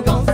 I won't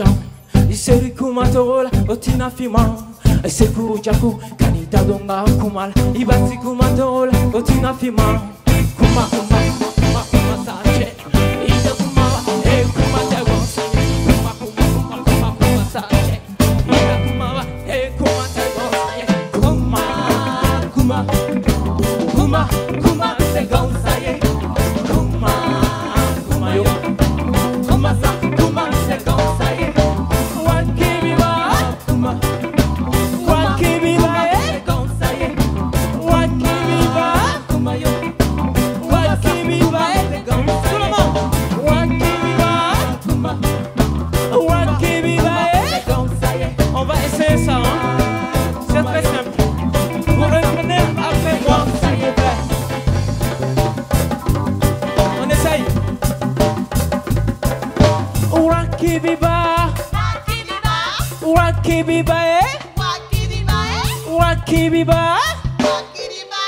jam iseri kumatola otina fima. Esekuru jaku kanita donga kumal ibasi kumatola otina fima. Kuma kuma kuma kuma sache ida kuma e kuma tego kuma kuma kuma kuma kuma sache ida kuma e kuma tego kuma kuma kuma kuma wakibiba? Wakibiba, wakibiba?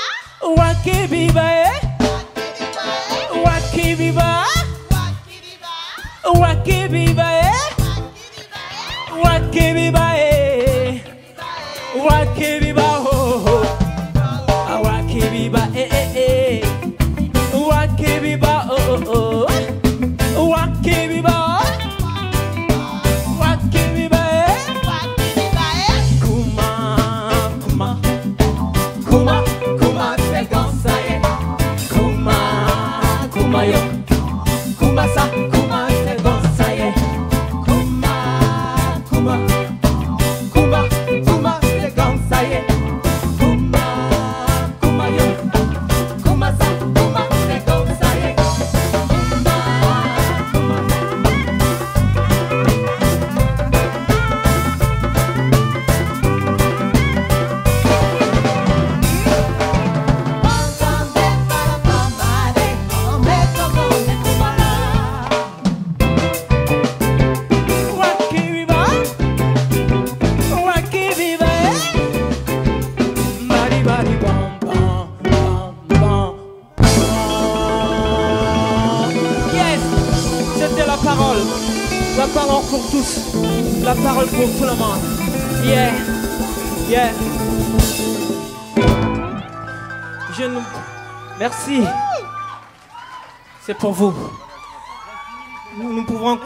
Wakibiba, wakibiba, eh? Wakibiba, まよ。くまさ parole pour tous. La parole pour tout le monde. Yeah, yeah. Je nous... Merci. C'est pour vous. Nous pouvons